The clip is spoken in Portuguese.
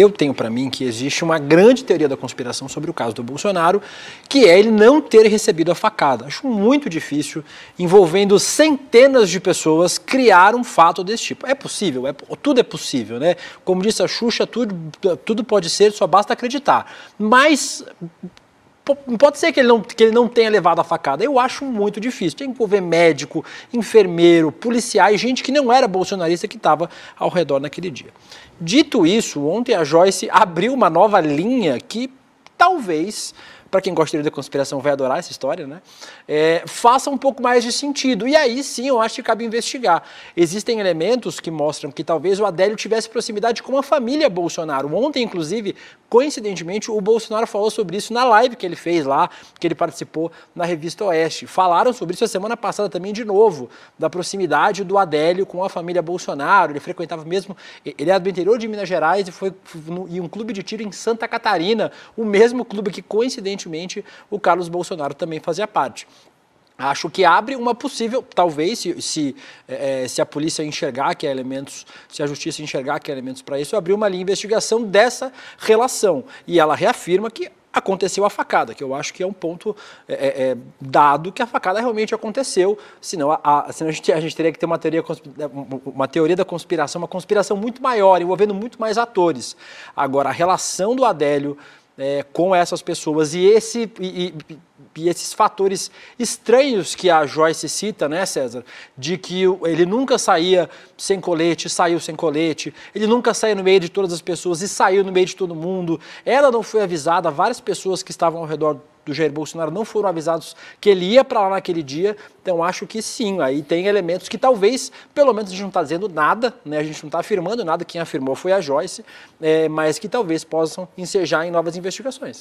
eu tenho para mim que existe uma grande teoria da conspiração sobre o caso do Bolsonaro, que é ele não ter recebido a facada. Acho muito difícil, envolvendo centenas de pessoas, criar um fato desse tipo. É possível, é, tudo é possível, né? Como disse a Xuxa, tudo, tudo pode ser, só basta acreditar. Mas pode ser que ele, não, que ele não tenha levado a facada. Eu acho muito difícil. Tem que envolver médico, enfermeiro, policiais, gente que não era bolsonarista que estava ao redor naquele dia. Dito isso, ontem a Joyce abriu uma nova linha que talvez para quem gosta da conspiração vai adorar essa história, né? É, faça um pouco mais de sentido. E aí sim eu acho que cabe investigar. Existem elementos que mostram que talvez o Adélio tivesse proximidade com a família Bolsonaro. Ontem, inclusive, coincidentemente, o Bolsonaro falou sobre isso na live que ele fez lá, que ele participou na revista Oeste. Falaram sobre isso a semana passada também de novo, da proximidade do Adélio com a família Bolsonaro. Ele frequentava mesmo, ele é do interior de Minas Gerais e foi em um clube de tiro em Santa Catarina, o mesmo clube que coincidentemente recentemente o Carlos Bolsonaro também fazia parte. Acho que abre uma possível, talvez, se, se, é, se, a polícia enxergar que há elementos, se a justiça enxergar que há elementos para isso, abrir uma linha de investigação dessa relação. E ela reafirma que aconteceu a facada, que eu acho que é um ponto é, é, dado que a facada realmente aconteceu, senão, a, a, senão a, gente, a gente teria que ter uma teoria, uma teoria da conspiração, uma conspiração muito maior, envolvendo muito mais atores. Agora, a relação do Adélio é, com essas pessoas. E, esse, e, e, e, esses fatores estranhos que a Joyce cita, né, César? De que ele nunca saía sem colete, saiu sem colete, ele nunca saía no meio de todas as pessoas e saiu no meio de todo mundo. Ela não foi avisada, várias pessoas que estavam ao redor do Jair Bolsonaro não foram avisados que ele ia para lá naquele dia, então acho que sim, aí tem elementos que talvez, pelo menos a gente não está dizendo nada, né, a gente não está afirmando nada, quem afirmou foi a Joyce, é, mas que talvez possam ensejar em novas investigações.